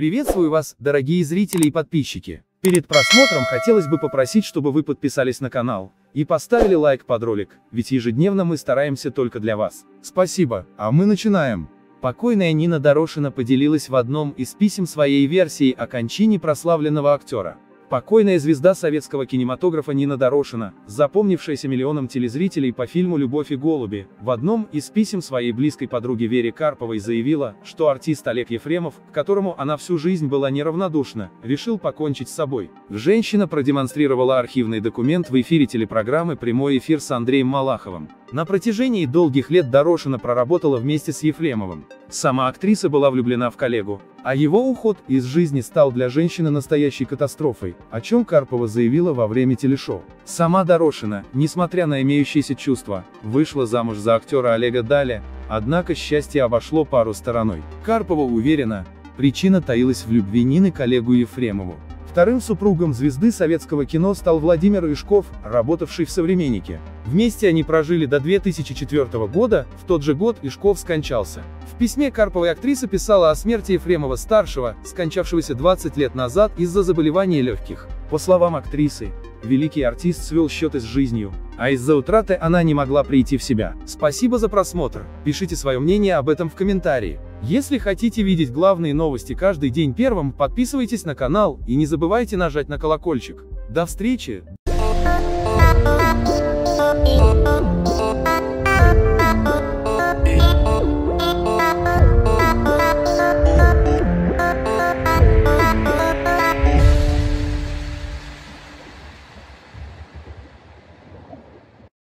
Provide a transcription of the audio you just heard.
Приветствую вас, дорогие зрители и подписчики. Перед просмотром хотелось бы попросить, чтобы вы подписались на канал и поставили лайк под ролик, ведь ежедневно мы стараемся только для вас. Спасибо, а мы начинаем. Покойная Нина Дорошина поделилась в одном из писем своей версией о кончине прославленного актера. Покойная звезда советского кинематографа Нина Дорошина, запомнившаяся миллионам телезрителей по фильму «Любовь и голуби», в одном из писем своей близкой подруге Вере Карповой заявила, что артист Олег Ефремов, к которому она всю жизнь была неравнодушна, решил покончить с собой. Женщина продемонстрировала архивный документ в эфире телепрограммы «Прямой эфир» с Андреем Малаховым. На протяжении долгих лет Дорошина проработала вместе с Ефремовым. Сама актриса была влюблена в коллегу, а его уход из жизни стал для женщины настоящей катастрофой, о чем Карпова заявила во время телешоу. Сама Дорошина, несмотря на имеющиеся чувства, вышла замуж за актера Олега Даля, однако счастье обошло пару стороной. Карпова уверена, причина таилась в любви Нины коллегу Ефремову. Вторым супругом звезды советского кино стал Владимир Ишков, работавший в «Современнике». Вместе они прожили до 2004 года, в тот же год Ишков скончался. В письме Карповой актриса писала о смерти Ефремова-старшего, скончавшегося 20 лет назад из-за заболевания легких. По словам актрисы, великий артист свел счеты с жизнью, а из-за утраты она не могла прийти в себя. Спасибо за просмотр, пишите свое мнение об этом в комментарии. Если хотите видеть главные новости каждый день первым, подписывайтесь на канал и не забывайте нажать на колокольчик. До встречи!